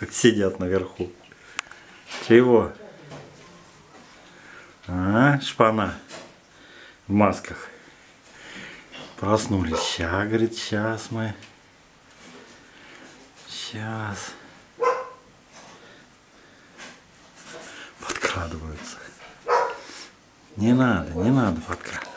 Сидят наверху. Чего? А, шпана. В масках. Проснулись. Сейчас, говорит, сейчас мы. Сейчас. Подкрадываются. Не надо, не надо подкрадываться.